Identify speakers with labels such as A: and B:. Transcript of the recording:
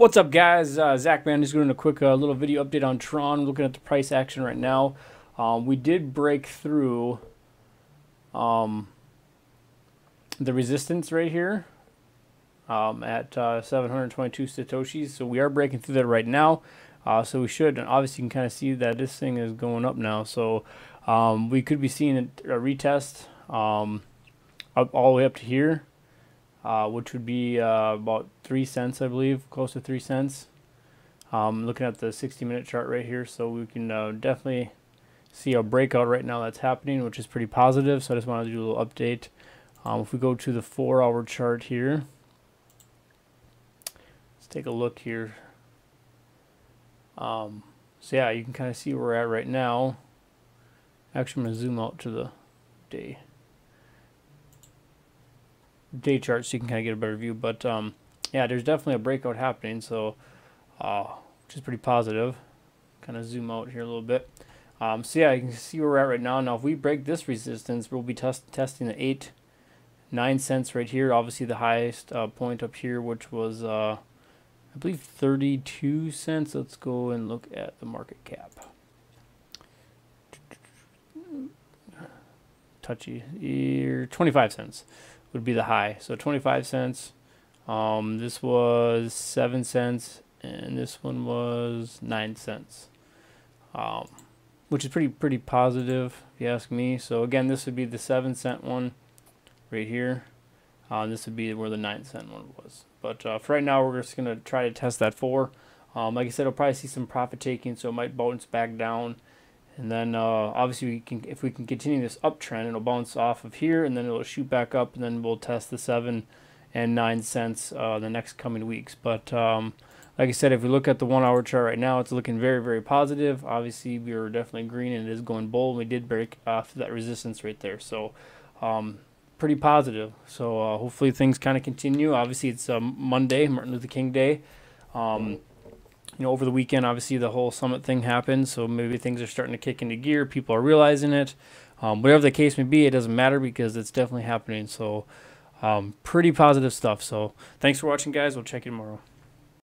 A: What's up, guys? Uh, Zach Man just doing a quick uh, little video update on Tron. Looking at the price action right now. Um, we did break through um, the resistance right here um, at uh, 722 satoshis. So we are breaking through that right now. Uh, so we should, and obviously you can kind of see that this thing is going up now. So um, we could be seeing a, retest um, up all the way up to here uh, which would be uh, about three cents, I believe, close to three cents. Um, looking at the 60 minute chart right here, so we can uh, definitely see a breakout right now that's happening, which is pretty positive. So I just wanted to do a little update. Um, if we go to the four hour chart here, let's take a look here. Um, so yeah, you can kind of see where we're at right now. Actually, I'm going to zoom out to the day day chart so you can kind of get a better view. But um, yeah, there's definitely a breakout happening, so uh, which is pretty positive. Kind of zoom out here a little bit. Um, so yeah, you can see where we're at right now. Now, if we break this resistance, we'll be test testing the eight, nine cents right here. Obviously, the highest uh, point up here, which was uh, I believe 32 cents. Let's go and look at the market cap. Touchy, here, 25 cents would be the high. So 25 cents. Um, this was 7 cents, and this one was 9 cents. Um, which is pretty pretty positive, if you ask me. So again, this would be the 7 cent one right here. Uh, this would be where the 9 cent one was. But uh, for right now, we're just going to try to test that 4. Um, like I said, I'll probably see some profit taking, so it might bounce back down. And then uh, obviously we can, if we can continue this uptrend, it'll bounce off of here and then it'll shoot back up and then we'll test the seven and nine cents uh, the next coming weeks. But um, like I said, if we look at the one hour chart right now, it's looking very, very positive. Obviously we are definitely green and it is going bull. We did break off that resistance right there. So um, pretty positive. So uh, hopefully things kind of continue. Obviously it's um, Monday, Martin Luther King Day. Um, you know, over the weekend, obviously the whole summit thing happened, so maybe things are starting to kick into gear. People are realizing it. Um, whatever the case may be, it doesn't matter because it's definitely happening. So, um, pretty positive stuff. So, thanks for watching, guys. We'll check you tomorrow.